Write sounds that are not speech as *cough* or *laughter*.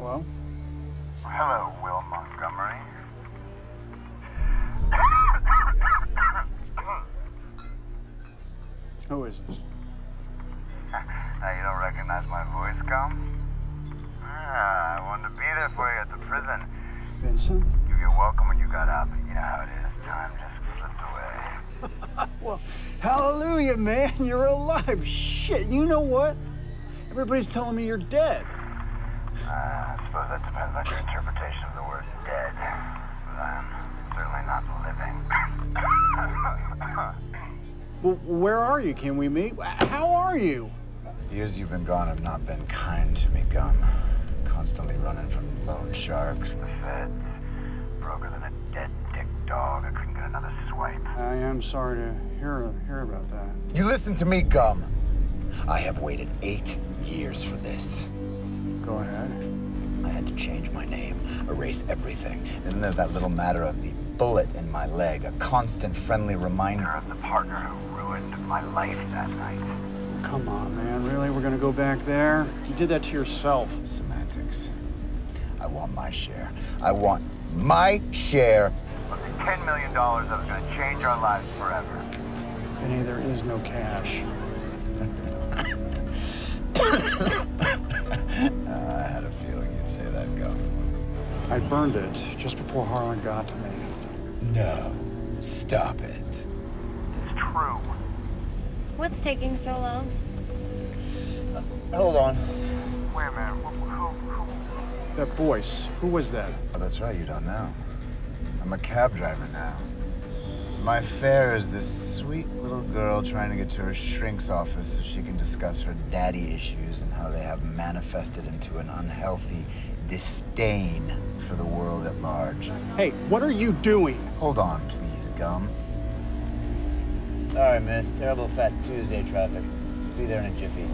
Hello? Hello, Will Montgomery. Who is this? Now, you don't recognize my voice, Gum? Ah, I wanted to be there for you at the prison. Vincent? You get welcome when you got out, but you know how it is. Time just slipped away. *laughs* Well, hallelujah, man. You're alive. Shit, you know what? Everybody's telling me you're dead. Uh, I suppose that depends on your interpretation of the word dead. But I'm certainly not living. *coughs* Well, where are you? Can we meet? How are you? The years you've been gone have not been kind to me, Gum. Constantly running from loan sharks. the feds, broker than a dead dick dog. I couldn't get another swipe. I am sorry to hear hear about that. You listen to me, Gum. I have waited eight years for this. Erase everything. And then there's that little matter of the bullet in my leg, a constant friendly reminder. of the partner who ruined my life that night. Come on, man. Really? We're gonna go back there? You did that to yourself. Semantics. I want my share. I want my share. Look, $10 million that was going to change our lives forever. Benny, there is no cash. *laughs* I had a feeling you'd say that, Gum. I burned it just before Harlan got to me. No. Stop it. It's true. What's taking so long? Uh, hold on. Wait a minute. Who, who, who? That voice. Who was that? Oh, that's right, you don't know. I'm a cab driver now. My fare is this sweet little girl trying to get to her shrink's office so she can discuss her daddy issues and how they have manifested into an unhealthy disdain for the world at large. Hey, what are you doing? Hold on, please, Gum. Sorry, miss. Terrible Fat Tuesday traffic. Be there in a jiffy.